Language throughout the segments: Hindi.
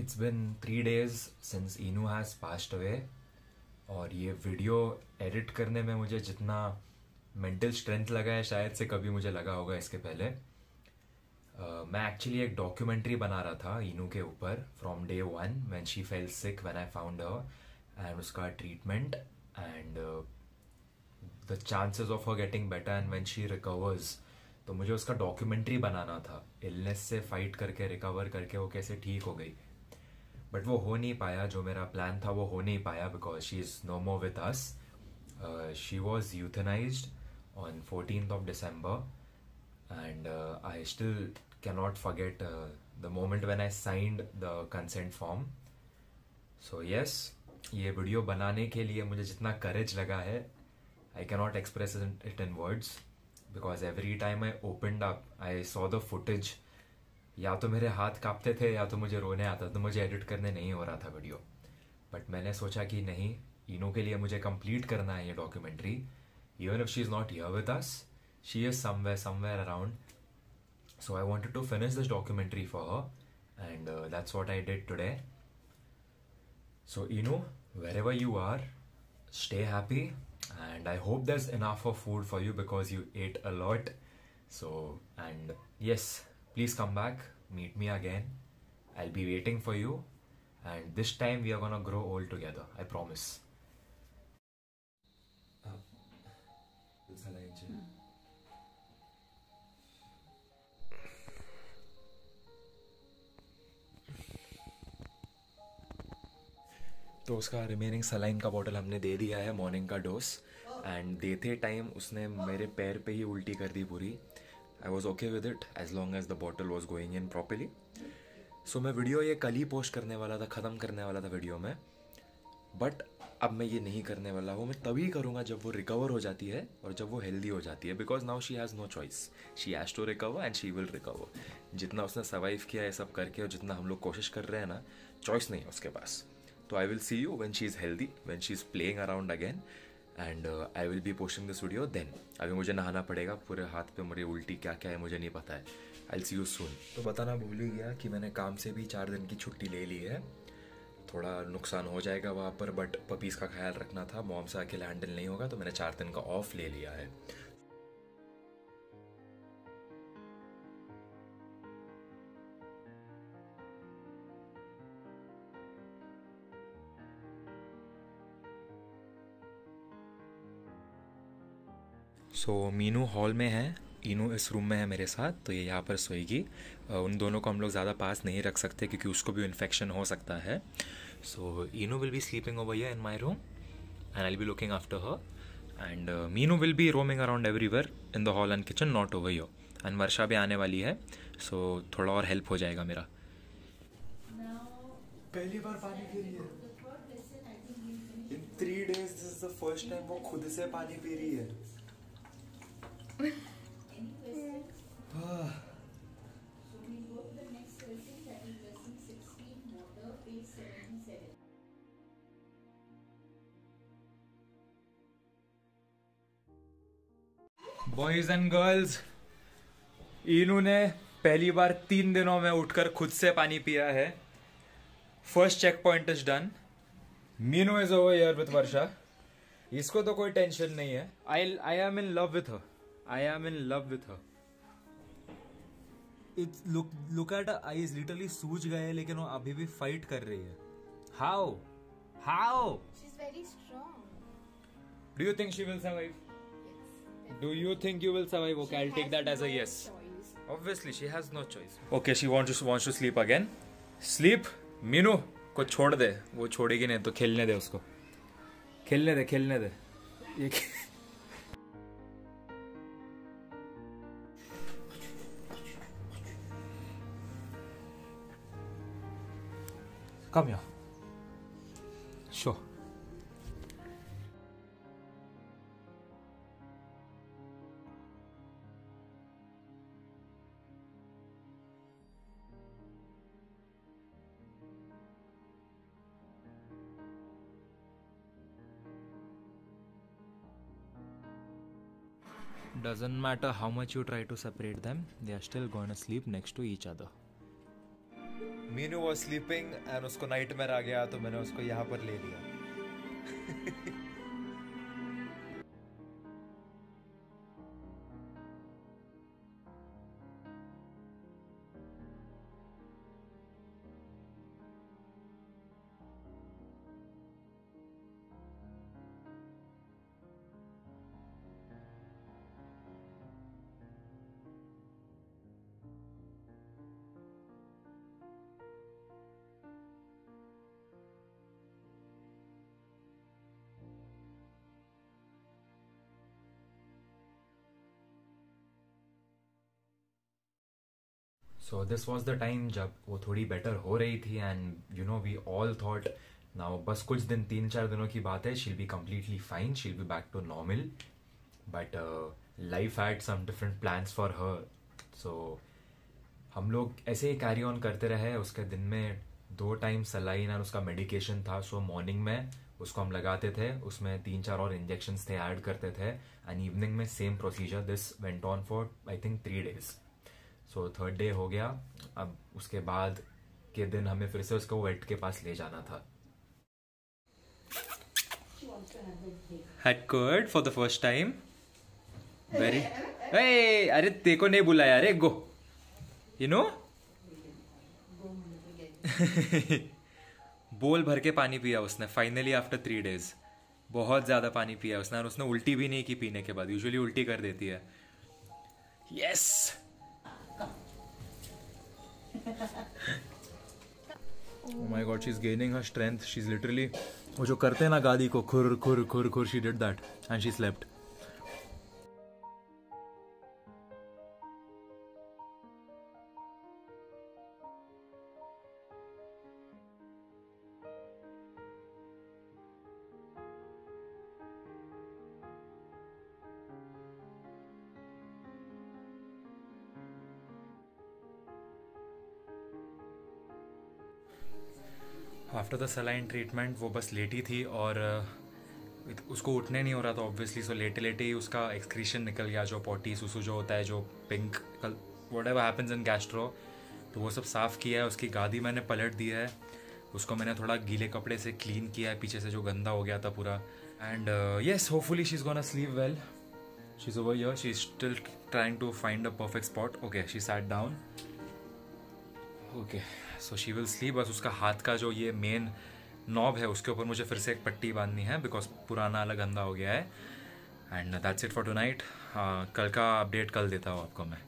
It's been three days since Inu has passed away. और ये वीडियो एडिट करने में मुझे जितना मेंटल स्ट्रेंथ लगा है शायद से कभी मुझे लगा होगा इसके पहले। Uh, मैं एक्चुअली एक डॉक्यूमेंट्री बना रहा था इनू के ऊपर from day one when she fell sick when I found her and उसका treatment and the chances of her getting better and when she recovers तो मुझे उसका डॉक्यूमेंट्री बनाना था। इलनेस से फाइट करके रिकवर करके वो कैसे ठीक हो गई। बट वो हो नहीं पाया जो मेरा प्लान था वो हो नहीं पाया because she is no more with us she was euthanized on fourteen of December and I still cannot forget uh, the moment when I signed the consent form. So ये वीडियो बनाने के लिए मुझे जितना करेज लगा है I cannot express it in words because every time I opened up I saw the footage या तो मेरे हाथ कांपते थे, या तो मुझे रोने आता तो मुझे एडिट करने नहीं हो रहा था वीडियो बट मैंने सोचा कि नहीं, इनो के लिए मुझे कंप्लीट करना है ये documentary even if she is not here with us she is somewhere somewhere around so I wanted to finish this documentary for her and that's what I did today so Eno wherever you are stay happy and I hope this enough of food for you because you ate a lot so and yes please come back meet me again i'll be waiting for you and this time we are gonna grow old together i promise तो उसका रिमेनिंग सलाइन का बॉटल हमने दे दिया है मॉर्निंग का डोज एंड देते टाइम उसने मेरे पैर पे ही उल्टी कर दी पूरी I was okay with it as long as the bottle was going in properly so मैं वीडियो ये कल ही पोस्ट करने वाला था, ख़त्म करने वाला था वीडियो में। बट अब मैं ये नहीं करने वाला हूँ, मैं तभी करूँगा जब वो रिकवर हो जाती है और जब वो हेल्दी हो जाती है। Because now she has no choice she has to recover and she will recover जितना उसने सर्वाइव किया है सब करके और जितना हम लोग कोशिश कर रहे हैं ना चॉइस नहीं है उसके पास। तो I will see you when she is healthy when she is playing around again and I will be posting this video then अभी मुझे नहाना पड़ेगा, पूरे हाथ पे मेरी उल्टी क्या क्या है मुझे नहीं पता है। आई सी यू सून तो बताना भूल ही गया कि मैंने काम से भी चार दिन की छुट्टी ले ली है। थोड़ा नुकसान हो जाएगा वहाँ पर बट पपीज़ का ख्याल रखना था। मॉम से अकेले हैंडल नहीं होगा तो मैंने चार दिन का ऑफ़ ले लिया है। सो so, मीनू हॉल में है इनू इस रूम में है मेरे साथ तो ये यहाँ पर सोएगी। उन दोनों को हम लोग ज़्यादा पास नहीं रख सकते क्योंकि उसको भी इन्फेक्शन हो सकता है। So Inu will be sleeping over here in my room and I be looking after her and Meenu will be roaming around everywhere in the hall and kitchen not over here and Varsha भी आने वाली है सो so, थोड़ा और हेल्प हो जाएगा मेरा। पहली बार पानी पी रही है। In three days this is the first time वो खुद से पानी पी रही है। बॉयज़ एंड गर्ल्स इनू ने पहली बार तीन दिनों में उठकर खुद से पानी पिया है। First checkpoint is done Meenu is over with Varsha इसको तो कोई टेंशन नहीं है। I I am in love with her I am in love with her it's look look at eyes literally सूझ गए लेकिन वो अभी भी फाइट कर रही है. How how She's very strong. Do you think she will survive do you think you will survive okay I take that as a yes Choice. Obviously, she has no choice. Okay, she wants to wants to sleep again. Sleep, Meenu को छोड़ दे. वो छोड़ेगी नहीं तो खेलने दे उसको. खेलने दे खेलने दे. ये Come. Sure. Doesn't matter how much you try to separate them, they are still going to sleep next to each other. Meenu was sleeping and उसको नाइट में आ गया तो मैंने उसको यहाँ पर ले लिया। So this was the time जब वो थोड़ी बेटर हो रही थी and you know we all thought now बस कुछ दिन, तीन चार दिनों की बात है she'll be completely fine she'll be back to normal but life had some different plans for her so हम लोग ऐसे ही कैरी ऑन करते रहे, उसके दिन में दो टाइम सलाइन और उसका मेडिकेशन था सो मॉर्निंग में उसको हम लगाते थे, उसमें तीन चार और इंजेक्शन थे ऐड करते थे एंड इवनिंग में same procedure this went on for I think three days so third day हो गया। अब उसके बाद के दिन हमें फिर से उसको वेट के पास ले जाना था। Had for the first time very अरे ते को नहीं बुलाया अरे गो। यू नो बोल भर के पानी पिया उसने फाइनली आफ्टर थ्री डेज़ बहुत ज़्यादा पानी पिया उसने और उसने उल्टी भी नहीं की पीने के बाद। यूजुअली उल्टी कर देती है। Yes yes! Oh my god she's gaining her strength she's literally वो जो करते हैं ना गादी को खुर खुर खुर खुर she did that and she slept after the saline treatment वो बस लेटी थी और उसको उठने नहीं हो रहा था ऑब्वियसली सो लेटे लेटे ही उसका एक्सक्रीशन निकल गया, जो पॉटी सुसु जो होता है, जो पिंक कल whatever happens in gastro तो वो सब साफ़ किया है, उसकी गादी मैंने पलट दी है, उसको मैंने थोड़ा गीले कपड़े से क्लीन किया है, पीछे से जो गंदा हो गया था पूरा and yes hopefully she is gonna sleep well she is over here she is still trying to find a perfect spot okay she sat down okay so she will sleep बस उसका हाथ का जो ये मेन नॉब है, उसके ऊपर मुझे फिर से एक पट्टी बांधनी है बिकॉज़ पुराना अलग गंदा हो गया है। And that's it for tonight कल का अपडेट कल देता हूँ आपको मैं।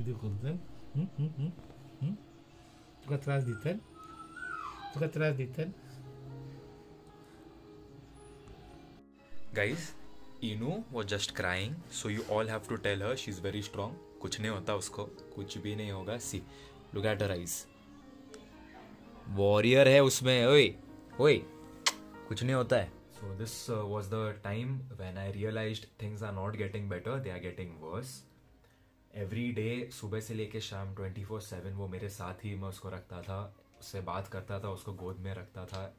किती करतल तुका त्रास दितल तुका त्रास दितल गाइस इनू वो just crying so you all have to tell her she is very strong कुछ नहीं होता उसको कुछ भी नहीं होगा see. Look at her eyes warrior है उसमें ओए ओए। कुछ नहीं होता है। So this was the time when I realized things are not getting better they are getting worse every day सुबह से लेके शाम ट्वेंटी फोर सेवन वो मेरे साथ ही मैं उसको रखता था, उससे बात करता था, उसको गोद में रखता था।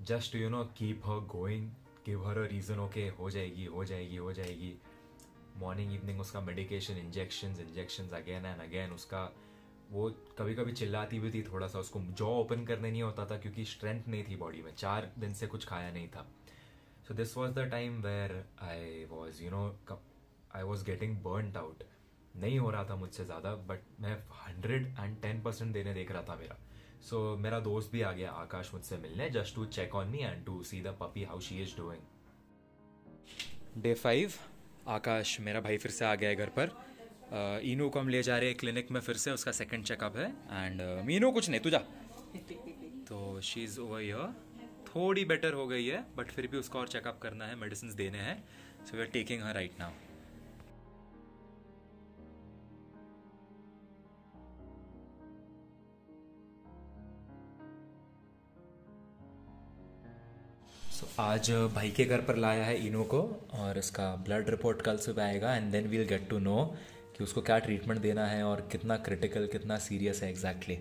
Just you know keep her going give her a reason okay हो जाएगी हो जाएगी हो जाएगी। मॉर्निंग इवनिंग उसका medication injection injection again and again उसका वो कभी कभी चिल्लाती भी थी थोड़ा सा, उसको जॉ ओपन करने नहीं होता था क्योंकि स्ट्रेंथ नहीं थी बॉडी में, चार दिन से कुछ खाया नहीं था। So this was the time where I was you know I was getting burned out नहीं हो रहा था मुझसे ज़्यादा बट मैं हंड्रेड एंड टेन परसेंट देने देख रहा था मेरा। सो so, मेरा दोस्त भी आ गया आकाश मुझसे मिलने just to check on me and to see the puppy how she is doing day five Akash मेरा भाई फिर से आ गया है घर पर। uh, को हम ले जा रहे हैं क्लिनिक में फिर से उसका सेकंड चेकअप है। एंड मीनू कुछ नहीं तुझा तो शी इज़ ओवर ईयर थोड़ी बेटर हो गई है बट फिर भी उसका और चेकअप करना है मेडिसिन देने हैं। So we are taking her right now आज भाई के घर पर लाया है इनो को और इसका ब्लड रिपोर्ट कल सुबह आएगा and then we'll get to know कि उसको क्या ट्रीटमेंट देना है और कितना क्रिटिकल कितना सीरियस है एग्जैक्टली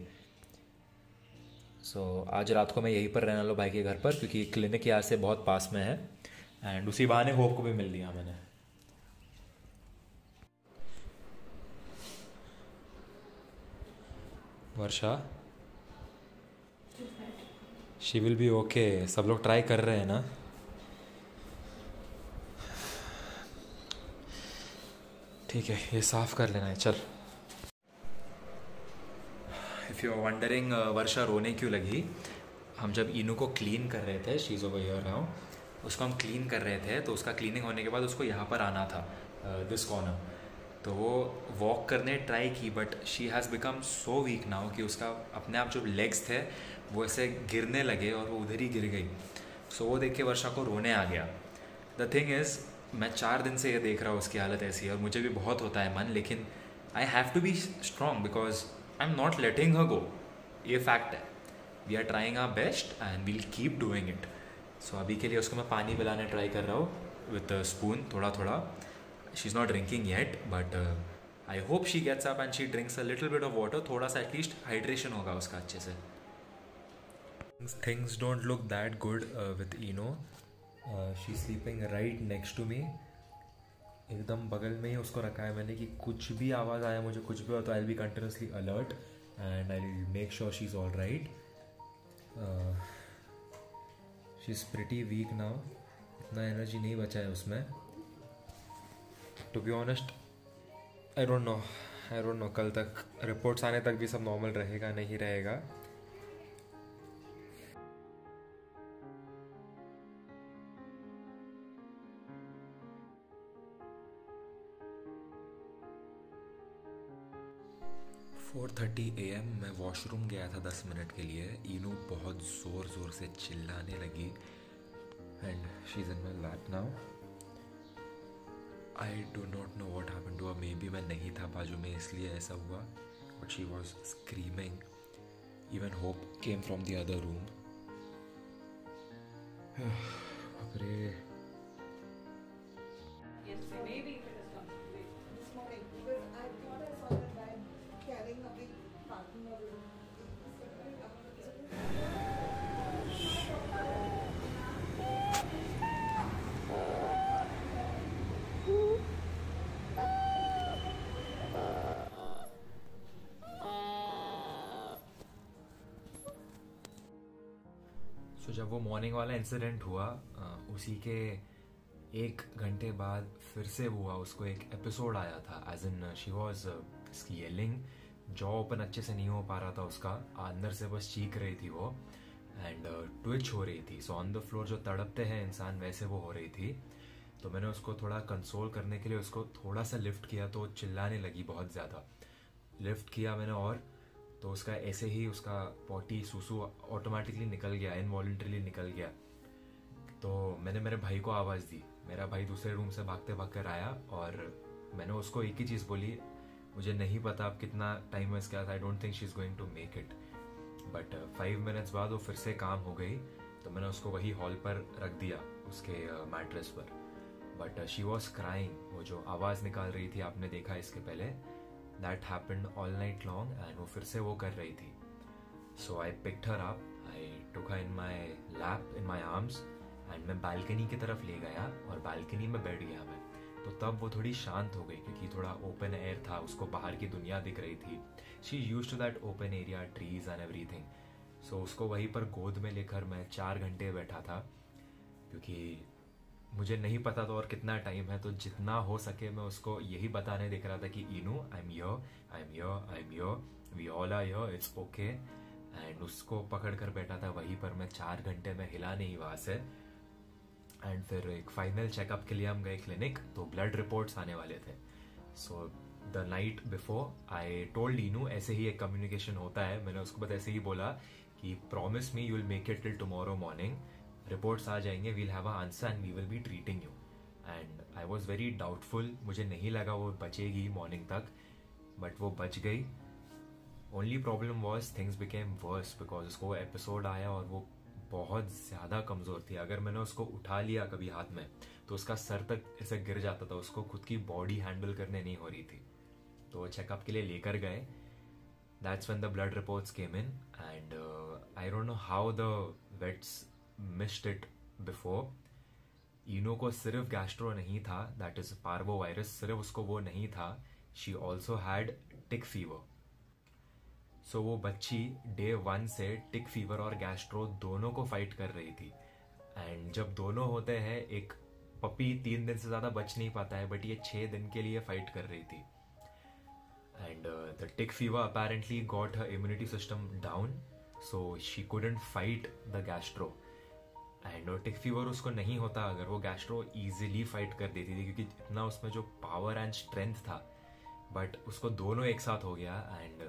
सो so, आज रात को मैं यहीं पर रहने लो भाई के घर पर क्योंकि क्लिनिक यहाँ से बहुत पास में है एंड उसी बहाने होप को भी मिल लिया मैंने. Varsha? She will be okay सब लोग ट्राई कर रहे हैं ना? ठीक है ये साफ़ कर लेना है चल। इफ़ यू वंडरिंग वर्षा रोने क्यों लगी? हम जब इनू को क्लीन कर रहे थे शीज़ ओवर हियर नाउ उसको हम क्लीन कर रहे थे तो उसका क्लीनिंग होने के बाद उसको यहाँ पर आना था दिस uh, कॉर्नर तो वो वॉक करने ट्राई की but she has become so weak now कि उसका अपने आप जो लेग्स थे वो ऐसे गिरने लगे और वो उधर ही गिर गई। सो so, वो देख के वर्षा को रोने आ गया। द थिंग इज़ मैं चार दिन से ये देख रहा हूँ उसकी हालत ऐसी है और मुझे भी बहुत होता है मन लेकिन I have to be strong because I am not letting her go ये फैक्ट है। We are trying our best and we'll keep doing it so अभी के लिए उसको मैं पानी पिलाने ट्राई कर रहा हूँ विथ स्पून थोड़ा थोड़ा she is not drinking yet but I hope she gets up and she drinks a little bit of water थोड़ा सा एटलीस्ट हाइड्रेशन होगा उसका अच्छे से। Things don't look that good with Inu she sleeping right next to me एकदम बगल में ही उसको रखा है मैंने कि कुछ भी आवाज़ आया मुझे, कुछ भी हो तो I be continuously alert and I make sure she is all right she is pretty weak now इतना एनर्जी नहीं बचा है उसमें. To be honest I don't know I don't know कल तक रिपोर्ट्स आने तक भी सब नॉर्मल रहेगा, नहीं रहेगा. फोर थर्टी ए एम मैं वॉशरूम गया था दस मिनट के लिए। इनू बहुत ज़ोर ज़ोर से चिल्लाने लगी। And she is in my lap now I do not know what happen to maybe मैं नहीं था बाजू में, इसलिए ऐसा हुआ। But she was screaming even hope came from the other room अरे तो जब वो मॉर्निंग वाला इंसिडेंट हुआ उसी के एक घंटे बाद फिर से हुआ, उसको एक एपिसोड आया था एज इन शी वॉज़ इसकी येलिंग जॉ ओपन अच्छे से नहीं हो पा रहा था उसका, अंदर से बस चीख रही थी वो एंड ट्विच हो रही थी सो ऑन द फ्लोर जो तड़पते हैं इंसान, वैसे वो हो रही थी। तो मैंने उसको थोड़ा कंसोल करने के लिए उसको थोड़ा सा लिफ्ट किया तो चिल्लाने लगी बहुत ज़्यादा। लिफ्ट किया मैंने और तो उसका ऐसे ही उसका पॉटी सूसू ऑटोमेटिकली निकल गया इनवॉल्ट्रीली निकल गया। तो मैंने मेरे भाई को आवाज़ दी। मेरा भाई दूसरे रूम से भागते भाग कर आया और मैंने उसको एक ही चीज़ बोली मुझे नहीं पता अब कितना टाइम है इसके I don't think she is going to make it but five minutes बाद वो फिर से काम हो गई तो मैंने उसको वही हॉल पर रख दिया उसके मैट्रेस uh, पर। बट शी वॉज़ क्राइंग वो जो आवाज़ निकाल रही थी आपने देखा इसके पहले? That happened all night long and वो फिर से वो कर रही थी। So I picked her up I took in my lap in my arms and मैं बालकनी की तरफ़ ले गया और बालकनी में बैठ गया मैं। तो तब वो थोड़ी शांत हो गई क्योंकि थोड़ा ओपन एयर था, उसको बाहर की दुनिया दिख रही थी। She use to that open area trees and everything so उसको वहीं पर गोद में लेकर मैं चार घंटे बैठा था, क्योंकि मुझे नहीं पता था और कितना टाइम है तो जितना हो सके मैं उसको यही बताने देख रहा था कि Inu I am your I am your I am your we all are your it's okay and उसको पकड़ कर बैठा था वहीं पर मैं चार घंटे में हिला नहीं वहाँ से। एंड फिर एक फाइनल चेकअप के लिए हम गए क्लिनिक तो ब्लड रिपोर्ट्स आने वाले थे। So the night before I told Inu ऐसे ही एक कम्युनिकेशन होता है। मैंने उसको बस ऐसे ही बोला कि promise me you will make it till tomorrow morning reports आ जाएँगे we'll have answer and we will be treating you and I was very doubtful मुझे नहीं लगा वो बचेगी मॉर्निंग तक बट वो बच गई. Only problem was things became worse because उसको एपिसोड आया और वो बहुत ज़्यादा कमज़ोर थी। अगर मैंने उसको उठा लिया कभी हाथ में तो उसका सर तक ऐसे गिर जाता था, उसको खुद की बॉडी हैंडल करने नहीं हो रही थी। तो चेकअप के लिए लेकर गए। That's when the blood reports came in and I don't know how the vets missed it before Inu को सिर्फ़ गैस्ट्रो नहीं था दैट इज़ पार्वो वायरस सिर्फ़ उसको वो नहीं था she also had tick fever so वो बच्ची डे वन से टिक फीवर और गैस्ट्रो दोनों को फाइट कर रही थी एंड जब दोनों होते हैं एक पपी तीन दिन से ज़्यादा बच नहीं पाता है बट ये छः दिन के लिए फाइट कर रही थी and the tick fever apparently got her immunity system down so she couldn't fight the gastro and tick fever उसको नहीं होता अगर वो गैस्ट्रो इजीली फाइट कर देती थी क्योंकि इतना उसमें जो पावर एंड स्ट्रेंथ था। बट उसको दोनों एक साथ हो गया and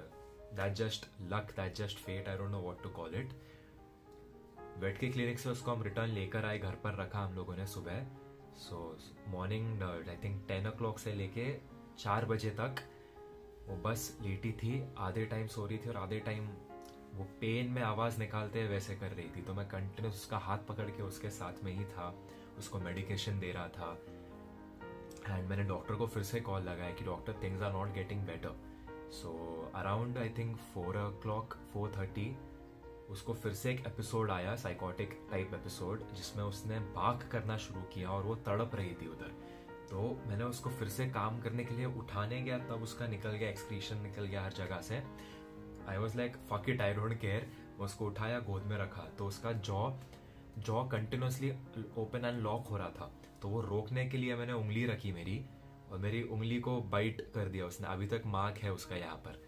that just luck that just fate I don't know what to call it vet के क्लिनिक से उसको हम रिटर्न लेकर आए, घर पर रखा हम लोगों ने सुबह। So morning I think ten o'clock से लेके चार बजे तक वो बस लेटी थी, आधे टाइम सो रही थी और आधे टाइम वो पेन में आवाज़ निकालते वैसे कर रही थी तो मैं कंटिन्यूस उसका हाथ पकड़ के उसके साथ में ही था, उसको मेडिकेशन दे रहा था। एंड मैंने डॉक्टर को फिर से कॉल लगाया कि doctor things are not getting better so around I think four o'clock four thirty उसको फिर से एक एपिसोड आया साइकोटिक टाइप एपिसोड जिसमें उसने बाक करना शुरू किया और वो तड़प रही थी उधर। तो मैंने उसको फिर से काम करने के लिए उठाने गया, तब उसका निकल गया एक्सक्रीशन निकल गया हर जगह से। I was like fuck it I don't care उसको उठाया, गोद में रखा। तो उसका jaw jaw continuously open and lock हो रहा था। तो वो रोकने के लिए मैंने उंगली रखी मेरी और मेरी उंगली को बाइट कर दिया उसने। अभी तक मार्क है उसका यहाँ पर।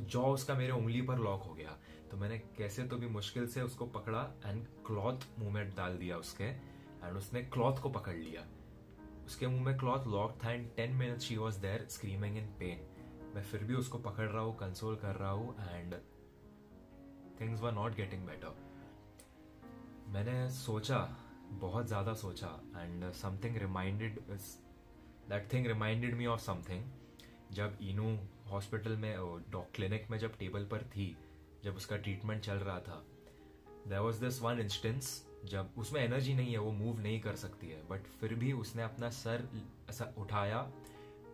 जॉ उसका मेरे उंगली पर लॉक हो गया। तो मैंने कैसे तो भी मुश्किल से उसको पकड़ा एंड क्लॉथ मुँह में डाल दिया उसके एंड उसने क्लॉथ को पकड़ लिया। उसके मुँह में क्लॉथ लॉक था and ten minutes she was there screaming in pain मैं फिर भी उसको पकड़ रहा हूँ कंसोल कर रहा हूँ and things were not getting better मैंने सोचा, बहुत ज़्यादा सोचा and something reminded that thing reminded me of something जब इनू हॉस्पिटल में डॉक क्लिनिक में जब टेबल पर थी, जब उसका ट्रीटमेंट चल रहा था there was this one instance जब उसमें एनर्जी नहीं है, वो मूव नहीं कर सकती है बट फिर भी उसने अपना सर, ऐसा उठाया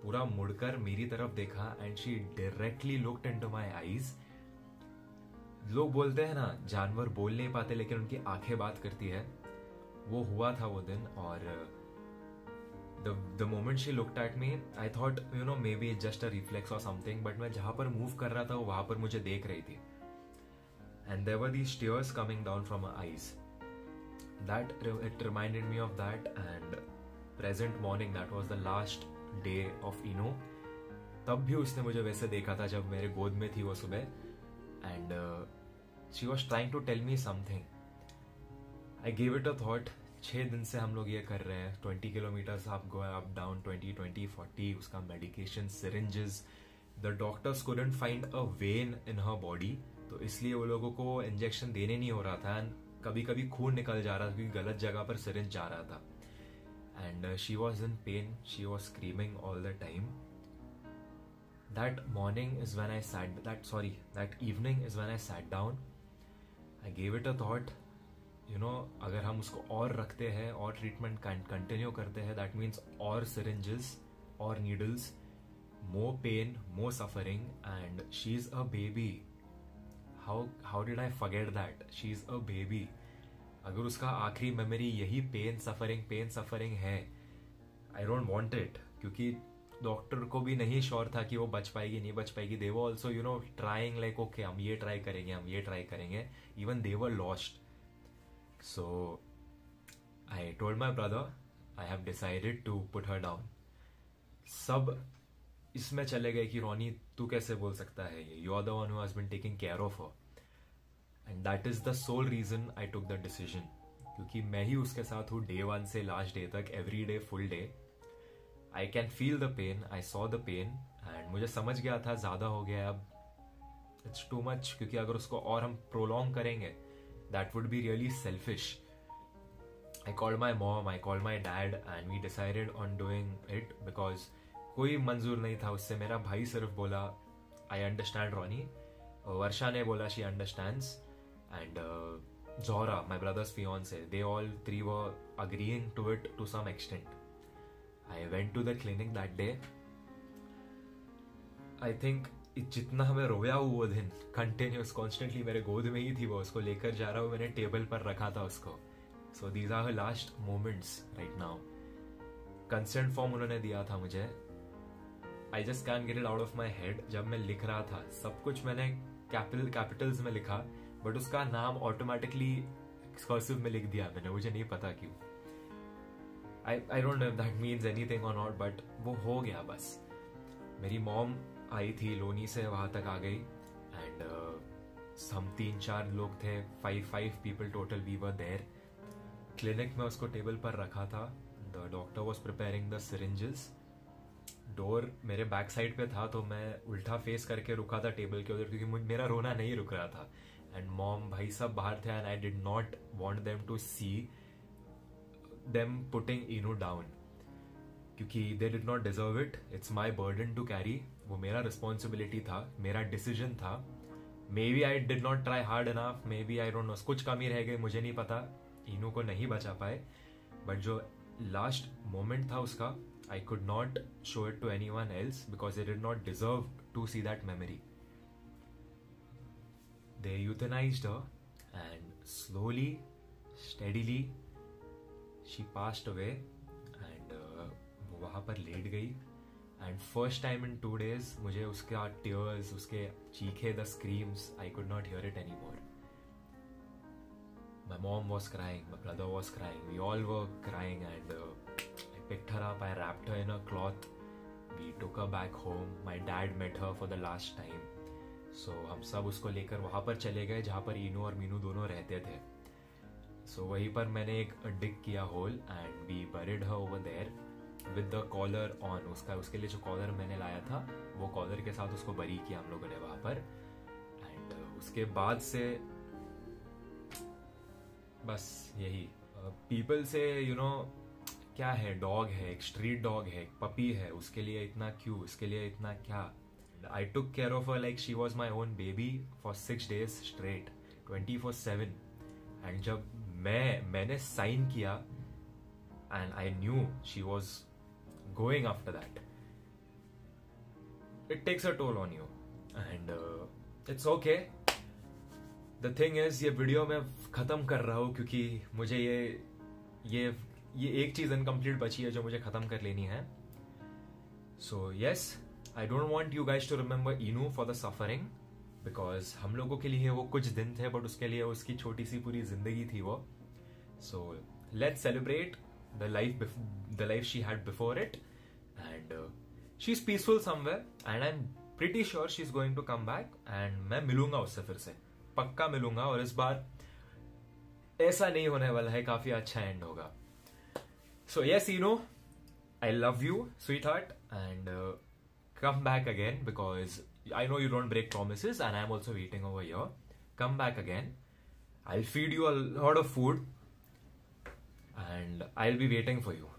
पूरा मुड़कर मेरी तरफ़ देखा and she directly looked into my eyes लोग बोलते हैं ना, जानवर बोल नहीं पाते, लेकिन उनकी आँखें बात करती है। वो हुआ था वो दिन और the moment she looked at me I thought you know maybe just a reflex और समथिंग बट मैं जहाँ पर मूव कर रहा था, वो वहाँ पर मुझे देख रही थी। And there were the stares coming down from eyes that it reminded me of that and present morning that was the last day of Inu तब भी उसने मुझे वैसे देखा था जब मेरे गोद में थी वो सुबह। And she was trying to tell me something I give it a thought छः दिन से हम लोग ये कर रहे हैं। ट्वेंटी किलोमीटर्स आप go up down twenty twenty, forty. उसका medication syringes the doctors couldn't find a vein in her body तो इसलिए वो लोगों को इंजेक्शन देने नहीं हो रहा था। एंड कभी कभी खून निकल जा रहा था क्योंकि गलत जगह पर सिरिंज जा रहा था। and uh, she was in pain she was screaming all the time that morning is when i sat that sorry that evening is when i sat down i gave it a thought you know अगर हम उसको और रखते हैं और ट्रीटमेंट कंटिन्यू करते हैं दैट मीन्स और सिरिंजेस और needles more pain, more suffering, and she's a baby. How how did I forget that? She's a baby. अगर उसका आखिरी मेमोरी यही पेन सफरिंग पेन सफरिंग है आई डोंट वॉन्ट इट क्योंकि डॉक्टर को भी नहीं श्योर था कि वो बच पाएगी, नहीं बच पाएगी. They were also you know trying like okay हम ये ट्राई करेंगे, हम ये ट्राई करेंगे. Even they were lost so I told my brother I have decided to put her down सब इसमें चले गए कि, रोनी, तू कैसे बोल सकता है? ये are the one has been taking care of her and that is the sole reason I took the decision क्योंकि मैं ही उसके साथ हूँ डे वन से लास्ट डे तक every day full day I can feel the pain I saw the pain and मुझे समझ गया था, ज़्यादा हो गया अब। इट्स टू मच क्योंकि अगर उसको और हम प्रोलॉन्ग करेंगे that would be really selfish I call my mom I call my dad and we decided on doing it because कोई मंजूर नहीं था उससे। मेरा भाई सिर्फ़ बोला आई अंडरस्टैंड रॉनी वर्षा ने बोला she understands and Zora, my brother's fiance, they all three were agreeing to it to some extent. I went to the clinic that day. I think जितना मैं रोया हूँ दिन कंटिन्यूस कॉन्स्टेंटली मेरे गोद में ही थी वो उसको लेकर जा रहा हूँ मैंने टेबल पर रखा था उसको. So these are last moments right now consent form उन्होंने दिया था मुझे. I just can get it out of my head जब मैं लिख रहा था सब कुछ मैंने कैपिटल कैपिटल्स में लिखा. बट उसका नाम ऑटोमेटिकली एक्सकर्सिव में लिख दिया मैंने मुझे नहीं पता क्यों। I I don't know that means anything और नॉट बट वो हो गया बस। मेरी मॉम आई थी लोनी से वहाँ तक आ गई। एंड uh, हम तीन चार लोग थे five five people total we were there clinic में उसको टेबल पर रखा था। The doctor was preparing the syringes door मेरे बैक साइड पे था तो मैं उल्टा फेस करके रुका था टेबल के उधर क्योंकि मेरा रोना नहीं रुक रहा था। एंड मॉम भाई सब बाहर थे and I did not want them to see them putting Inu down क्योंकि they did not deserve it it's my burden to carry वो मेरा रिस्पॉन्सिबिलिटी था मेरा डिसीज़न था maybe I did not try hard enough maybe I don't know कुछ कमी रह गई, मुझे नहीं पता. इनू को नहीं बचा पाए. बट जो लास्ट मोमेंट था उसका I could not show it to anyone else because I did not deserve to see that memory they euthanized her and slowly steadily she passed away and uh, वो वहाँ पर लेट गई and first time in two days मुझे उसका टीयर्स उसके चीखे the screams I could not hear it any more My mom was crying, my brother was crying, we all were crying, and uh, I picked her up, I wrapped her in a cloth, we took her back home. My dad met her for the last time. so so, हम सब उसको लेकर वहाँ पर चले गए जहाँ पर इनू और मीनू दोनों रहते थे। सो so, वहीं पर मैंने एक डिग किया hole and we buried her over there with the collar on उसका उसके लिए जो कॉलर मैंने लाया था वो कॉलर के साथ उसको बरी किया हम लोगों ने वहाँ पर। एंड uh, उसके बाद से बस यही। पीपल से यू नो क्या है? डॉग है एक स्ट्रीट डॉग है एक पपी है। उसके लिए इतना क्यों? उसके लिए इतना क्या? I took care of like she was my own baby for six days straight twenty four seven and जब मैं, मैंने साइन किया and I knew she was going after that it takes a toll on you and it's okay the thing is ये वीडियो मैं खत्म कर रहा हूँ क्योंकि मुझे ये ये ये एक चीज़ इनकम्प्लीट बची है जो मुझे खत्म कर लेनी है। So yes I don't want you guys to remember Inu for the suffering because हम लोगों के लिए वो कुछ दिन थे बट उसके लिए उसकी छोटी सी पूरी ज़िंदगी थी वो। So let celebrate the life the life she had before it and she is peaceful somewhere and I am pretty sure she is going to come back and मैं मिलूँगा उससे फिर से। पक्का मिलूँगा, और इस बार ऐसा नहीं होने वाला है, काफ़ी अच्छा एंड होगा। So yes you know I love you sweetheart and come back again because I know you don't break promises and I'm also waiting over here. Come back again. I'll feed you a lot of food and I'll be waiting for you.